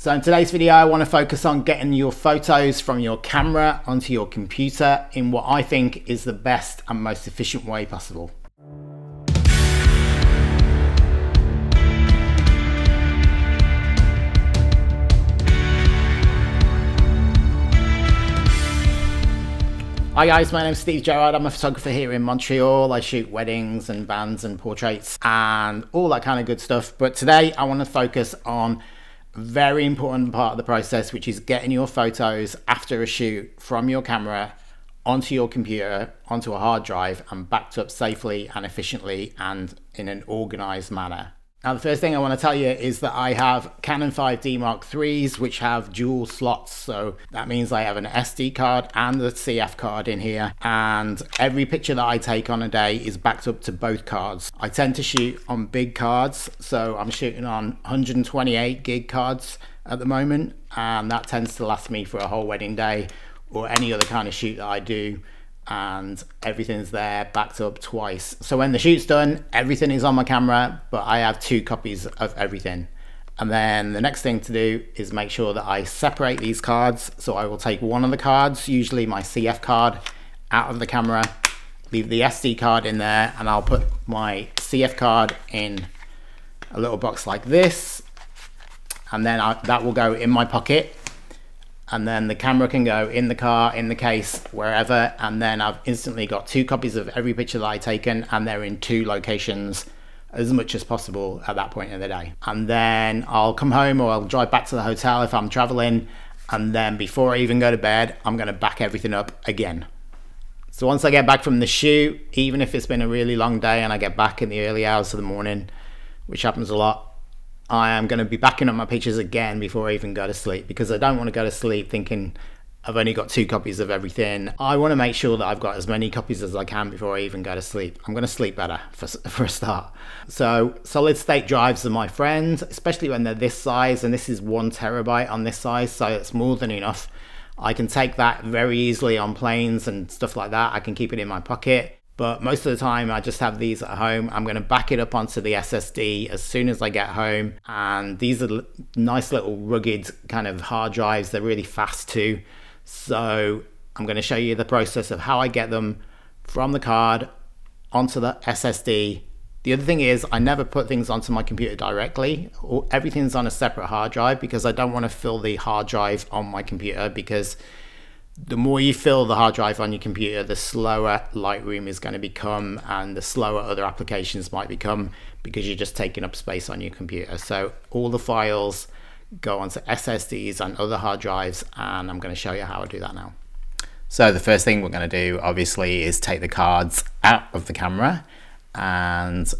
So in today's video, I want to focus on getting your photos from your camera onto your computer in what I think is the best and most efficient way possible. Hi guys, my name is Steve Gerrard. I'm a photographer here in Montreal. I shoot weddings and bands and portraits and all that kind of good stuff. But today I want to focus on very important part of the process, which is getting your photos after a shoot from your camera onto your computer, onto a hard drive and backed up safely and efficiently and in an organized manner. Now, the first thing I want to tell you is that I have Canon 5D Mark IIIs, which have dual slots. So that means I have an SD card and a CF card in here. And every picture that I take on a day is backed up to both cards. I tend to shoot on big cards. So I'm shooting on 128 gig cards at the moment. And that tends to last me for a whole wedding day or any other kind of shoot that I do and everything's there backed up twice. So when the shoot's done, everything is on my camera, but I have two copies of everything. And then the next thing to do is make sure that I separate these cards. So I will take one of the cards, usually my CF card, out of the camera, leave the SD card in there, and I'll put my CF card in a little box like this. And then I, that will go in my pocket and then the camera can go in the car, in the case, wherever, and then I've instantly got two copies of every picture that I've taken, and they're in two locations as much as possible at that point in the day. And then I'll come home or I'll drive back to the hotel if I'm traveling, and then before I even go to bed, I'm gonna back everything up again. So once I get back from the shoot, even if it's been a really long day and I get back in the early hours of the morning, which happens a lot, I am going to be backing up my pictures again before I even go to sleep because I don't want to go to sleep thinking I've only got two copies of everything. I want to make sure that I've got as many copies as I can before I even go to sleep. I'm going to sleep better for, for a start. So solid state drives are my friend, especially when they're this size and this is one terabyte on this size. So it's more than enough. I can take that very easily on planes and stuff like that. I can keep it in my pocket but most of the time I just have these at home. I'm going to back it up onto the SSD as soon as I get home. And these are nice little rugged kind of hard drives. They're really fast too. So I'm going to show you the process of how I get them from the card onto the SSD. The other thing is I never put things onto my computer directly. Everything's on a separate hard drive because I don't want to fill the hard drive on my computer because the more you fill the hard drive on your computer, the slower Lightroom is going to become and the slower other applications might become because you're just taking up space on your computer. So all the files go onto SSDs and other hard drives and I'm going to show you how I do that now. So the first thing we're going to do obviously is take the cards out of the camera and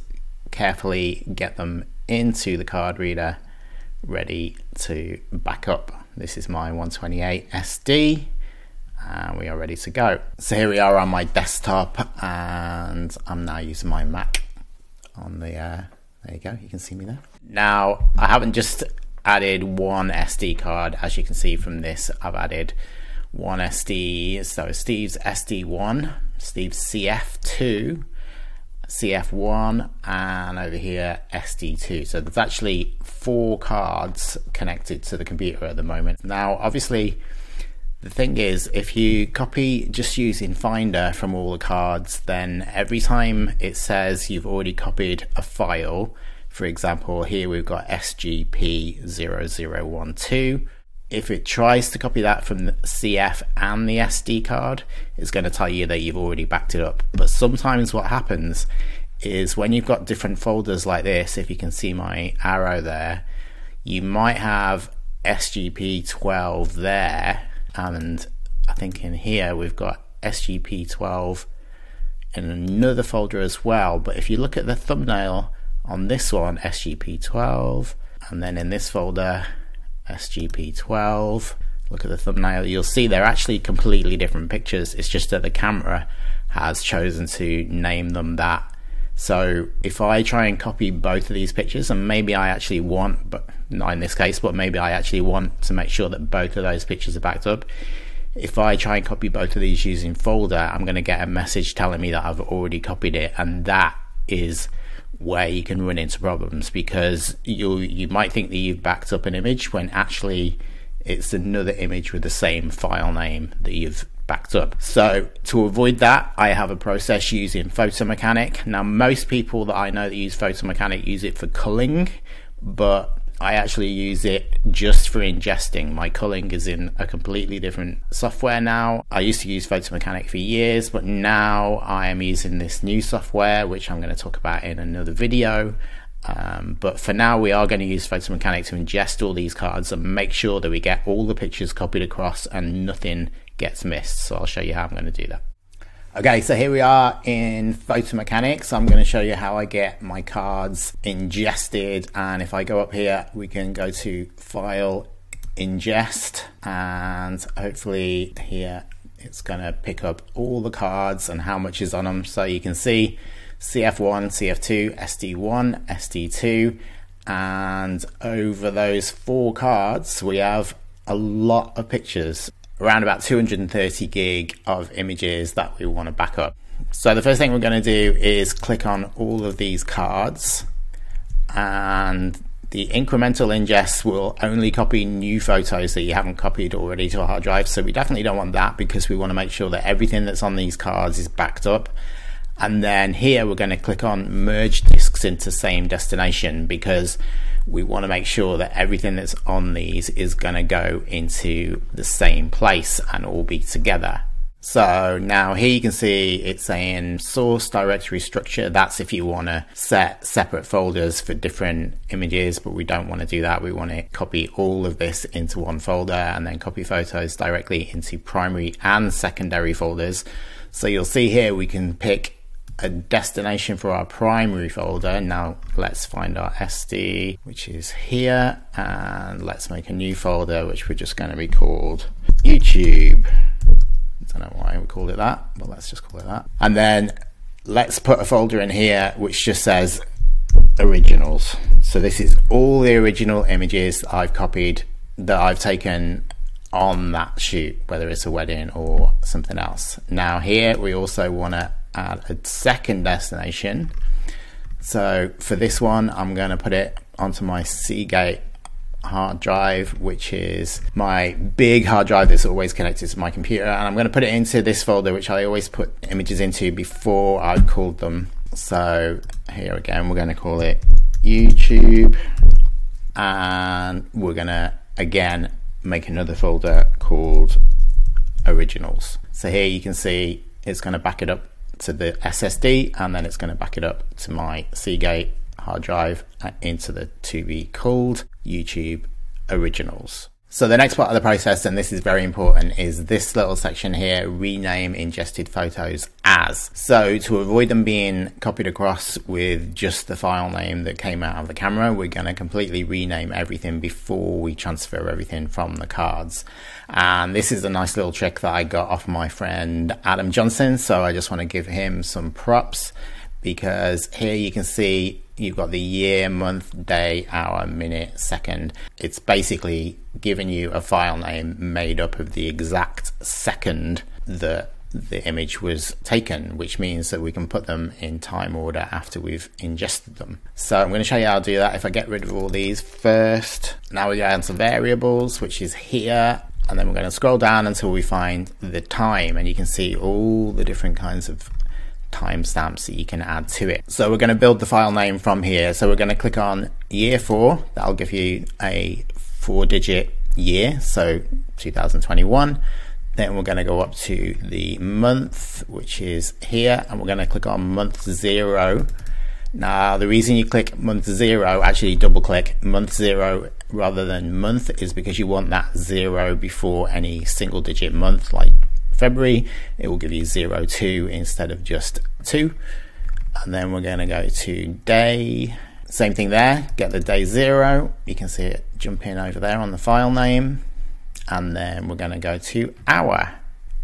carefully get them into the card reader ready to back up. This is my 128 SD and we are ready to go. So here we are on my desktop and I'm now using my Mac on the, uh, there you go, you can see me there. Now I haven't just added one SD card as you can see from this, I've added one SD, so Steve's SD1, Steve's CF2, CF1 and over here SD2 so there's actually four cards connected to the computer at the moment now obviously the thing is, if you copy just using Finder from all the cards, then every time it says you've already copied a file, for example, here we've got SGP0012. If it tries to copy that from the CF and the SD card, it's going to tell you that you've already backed it up. But sometimes what happens is when you've got different folders like this, if you can see my arrow there, you might have SGP12 there and I think in here we've got SGP12 in another folder as well. But if you look at the thumbnail on this one SGP12 and then in this folder SGP12 look at the thumbnail you'll see they're actually completely different pictures. It's just that the camera has chosen to name them that so if I try and copy both of these pictures, and maybe I actually want, but not in this case, but maybe I actually want to make sure that both of those pictures are backed up. If I try and copy both of these using folder, I'm going to get a message telling me that I've already copied it, and that is where you can run into problems because you you might think that you've backed up an image when actually it's another image with the same file name that you've backed up. So to avoid that, I have a process using Photomechanic. Now, most people that I know that use Photomechanic use it for culling, but I actually use it just for ingesting. My culling is in a completely different software now. I used to use Photomechanic for years, but now I am using this new software, which I'm going to talk about in another video. Um, but for now, we are going to use Photomechanic to ingest all these cards and make sure that we get all the pictures copied across and nothing gets missed. So I'll show you how I'm going to do that. Okay, so here we are in Photomechanics. I'm going to show you how I get my cards ingested. And if I go up here, we can go to File, Ingest, and hopefully here it's going to pick up all the cards and how much is on them. So you can see CF1, CF2, SD1, SD2, and over those four cards, we have a lot of pictures around about 230 gig of images that we want to back up. So the first thing we're going to do is click on all of these cards and the incremental ingest will only copy new photos that you haven't copied already to a hard drive. So we definitely don't want that because we want to make sure that everything that's on these cards is backed up. And then here we're going to click on merge disks into same destination because we want to make sure that everything that's on these is going to go into the same place and all be together. So now here you can see it's saying source directory structure. That's if you want to set separate folders for different images, but we don't want to do that. We want to copy all of this into one folder and then copy photos directly into primary and secondary folders. So you'll see here we can pick a destination for our primary folder. Now let's find our SD, which is here, and let's make a new folder, which we're just going to be called YouTube. I don't know why we called it that, but let's just call it that. And then let's put a folder in here which just says originals. So this is all the original images I've copied that I've taken on that shoot, whether it's a wedding or something else. Now here we also want to add a second destination. So for this one, I'm going to put it onto my Seagate hard drive, which is my big hard drive that's always connected to my computer. And I'm going to put it into this folder, which I always put images into before I called them. So here again, we're going to call it YouTube. And we're going to, again, make another folder called originals. So here you can see it's going to back it up to the SSD and then it's going to back it up to my Seagate hard drive uh, into the to be called YouTube originals. So the next part of the process, and this is very important, is this little section here, rename ingested photos as. So to avoid them being copied across with just the file name that came out of the camera, we're going to completely rename everything before we transfer everything from the cards. And this is a nice little trick that I got off my friend Adam Johnson. So I just want to give him some props because here you can see you've got the year, month, day, hour, minute, second. It's basically giving you a file name made up of the exact second that the image was taken, which means that we can put them in time order after we've ingested them. So I'm going to show you how to do that. If I get rid of all these first, now we go down to variables, which is here. And then we're going to scroll down until we find the time and you can see all the different kinds of timestamps that you can add to it. So we're going to build the file name from here. So we're going to click on year four. That'll give you a four digit year. So 2021. Then we're going to go up to the month, which is here, and we're going to click on month zero. Now, the reason you click month zero, actually double click month zero rather than month is because you want that zero before any single digit month like February, it will give you 0, 2 instead of just 2. And then we're going to go to day. Same thing there, get the day 0. You can see it jump in over there on the file name. And then we're going to go to hour.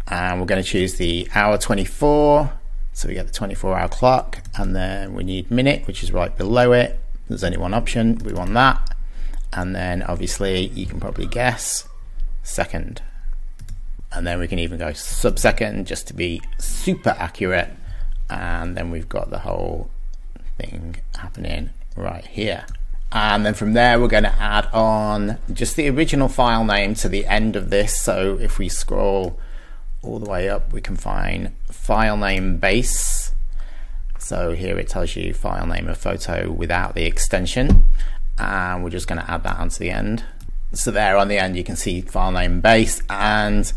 And we're going to choose the hour 24. So we get the 24 hour clock. And then we need minute, which is right below it. There's only one option. We want that. And then obviously you can probably guess second and then we can even go sub-second just to be super accurate and then we've got the whole thing happening right here. And then from there, we're going to add on just the original file name to the end of this. So if we scroll all the way up, we can find file name base. So here it tells you file name of photo without the extension. And we're just going to add that onto the end. So there on the end, you can see file name base and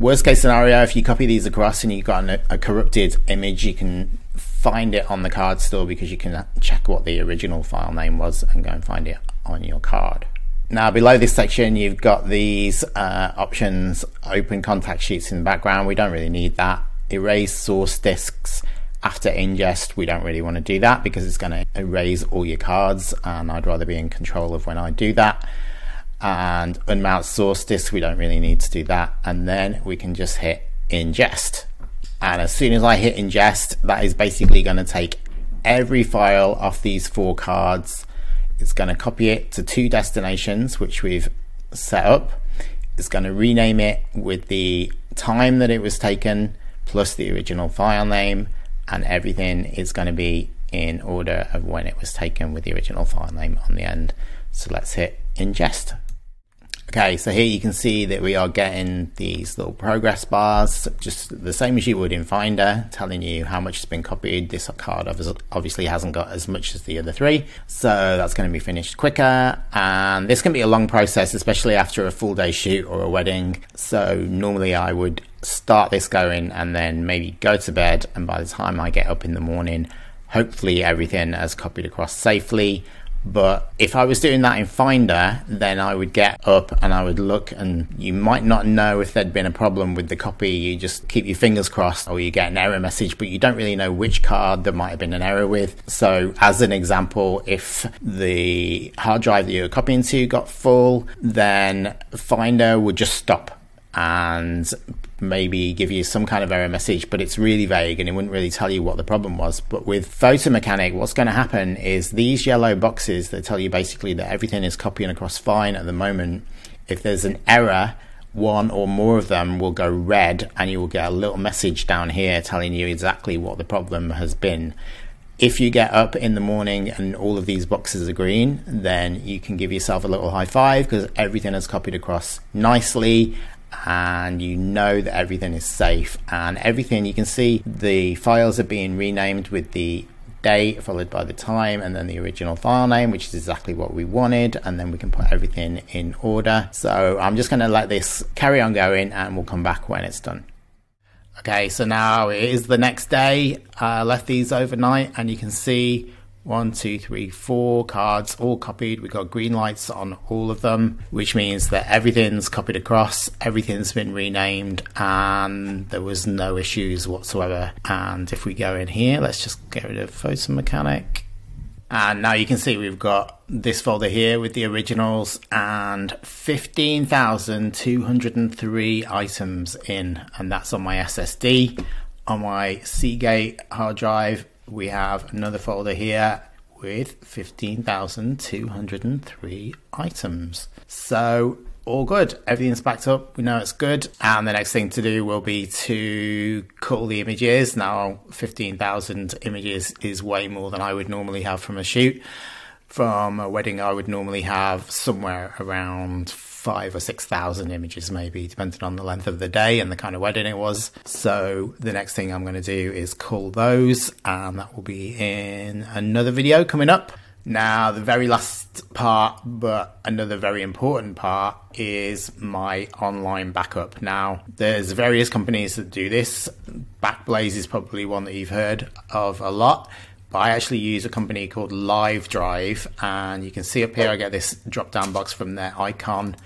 worst case scenario, if you copy these across and you've got a, a corrupted image, you can find it on the card still because you can check what the original file name was and go and find it on your card. Now below this section you've got these uh, options, open contact sheets in the background, we don't really need that. Erase source disks after ingest, we don't really want to do that because it's going to erase all your cards and I'd rather be in control of when I do that. And unmount source disk, we don't really need to do that. And then we can just hit ingest. And as soon as I hit ingest, that is basically going to take every file off these four cards it's going to copy it to two destinations, which we've set up. It's going to rename it with the time that it was taken, plus the original file name, and everything is going to be in order of when it was taken with the original file name on the end. So let's hit ingest. Okay, so here you can see that we are getting these little progress bars, just the same as you would in Finder, telling you how much has been copied. This card obviously hasn't got as much as the other three, so that's going to be finished quicker. And this can be a long process, especially after a full day shoot or a wedding. So normally I would start this going and then maybe go to bed. And by the time I get up in the morning, hopefully everything has copied across safely but if I was doing that in Finder, then I would get up and I would look, and you might not know if there'd been a problem with the copy. You just keep your fingers crossed, or you get an error message, but you don't really know which card there might have been an error with. So, as an example, if the hard drive that you were copying to got full, then Finder would just stop and maybe give you some kind of error message, but it's really vague and it wouldn't really tell you what the problem was. But with Photo Mechanic, what's going to happen is these yellow boxes that tell you basically that everything is copying across fine at the moment. If there's an error, one or more of them will go red and you will get a little message down here telling you exactly what the problem has been. If you get up in the morning and all of these boxes are green, then you can give yourself a little high five because everything is copied across nicely and you know that everything is safe and everything you can see the files are being renamed with the date followed by the time and then the original file name which is exactly what we wanted and then we can put everything in order. So I'm just going to let this carry on going and we'll come back when it's done. Okay so now it is the next day. I left these overnight and you can see one, two, three, four cards all copied. We've got green lights on all of them, which means that everything's copied across, everything's been renamed, and there was no issues whatsoever. And if we go in here, let's just get rid of Photo Mechanic. And now you can see we've got this folder here with the originals and 15,203 items in, and that's on my SSD. On my Seagate hard drive, we have another folder here with 15,203 items. So all good. Everything's backed up. We know it's good. And the next thing to do will be to cut the images. Now, 15,000 images is way more than I would normally have from a shoot. From a wedding, I would normally have somewhere around five or six thousand images, maybe, depending on the length of the day and the kind of wedding it was. So the next thing I'm going to do is call those, and that will be in another video coming up. Now, the very last part, but another very important part, is my online backup. Now, there's various companies that do this. Backblaze is probably one that you've heard of a lot. But I actually use a company called Live Drive, and you can see up here I get this drop down box from their icon.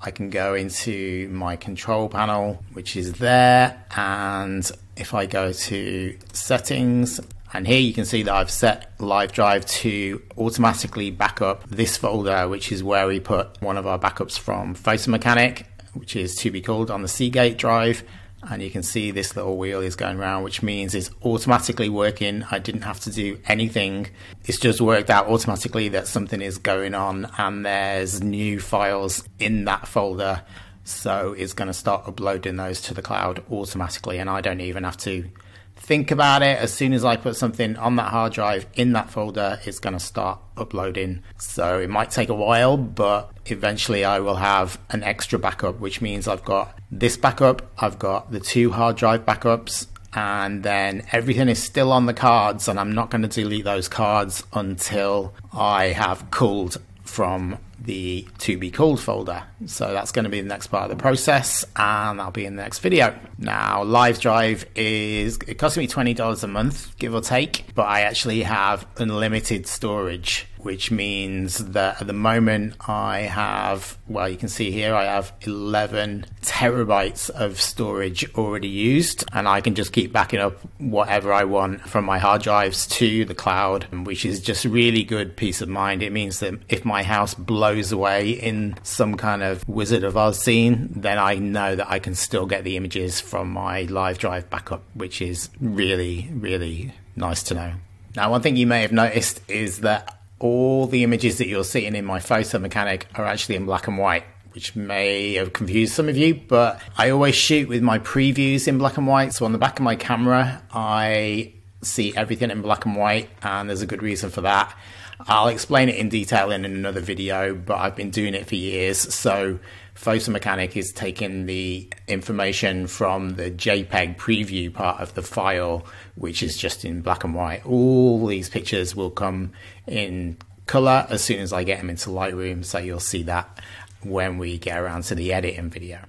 I can go into my control panel, which is there, and if I go to settings, and here you can see that I've set Live Drive to automatically back up this folder, which is where we put one of our backups from Photo Mechanic, which is to be called on the Seagate drive and you can see this little wheel is going around which means it's automatically working. I didn't have to do anything. It's just worked out automatically that something is going on and there's new files in that folder. So it's going to start uploading those to the cloud automatically and I don't even have to think about it, as soon as I put something on that hard drive in that folder, it's going to start uploading. So it might take a while, but eventually I will have an extra backup, which means I've got this backup, I've got the two hard drive backups, and then everything is still on the cards, and I'm not going to delete those cards until I have culled from the to be called folder. So that's going to be the next part of the process and that'll be in the next video. Now Live Drive is, it costs me $20 a month, give or take, but I actually have unlimited storage which means that at the moment I have, well, you can see here I have 11 terabytes of storage already used, and I can just keep backing up whatever I want from my hard drives to the cloud, which is just really good peace of mind. It means that if my house blows away in some kind of Wizard of Oz scene, then I know that I can still get the images from my live drive backup, which is really, really nice to know. Now, one thing you may have noticed is that all the images that you're seeing in my photo mechanic are actually in black and white which may have confused some of you, but I always shoot with my previews in black and white. So on the back of my camera, I see everything in black and white, and there's a good reason for that. I'll explain it in detail in another video, but I've been doing it for years. So Photo Mechanic is taking the information from the JPEG preview part of the file, which is just in black and white. All these pictures will come in color as soon as I get them into Lightroom. So you'll see that when we get around to the editing video.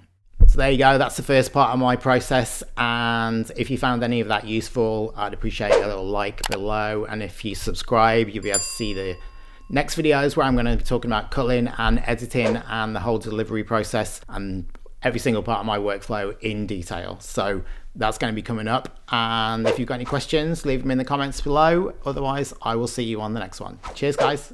So there you go, that's the first part of my process. And if you found any of that useful, I'd appreciate a little like below. And if you subscribe, you'll be able to see the next video is where I'm going to be talking about culling and editing and the whole delivery process and every single part of my workflow in detail. So that's going to be coming up. And if you've got any questions, leave them in the comments below. Otherwise, I will see you on the next one. Cheers, guys.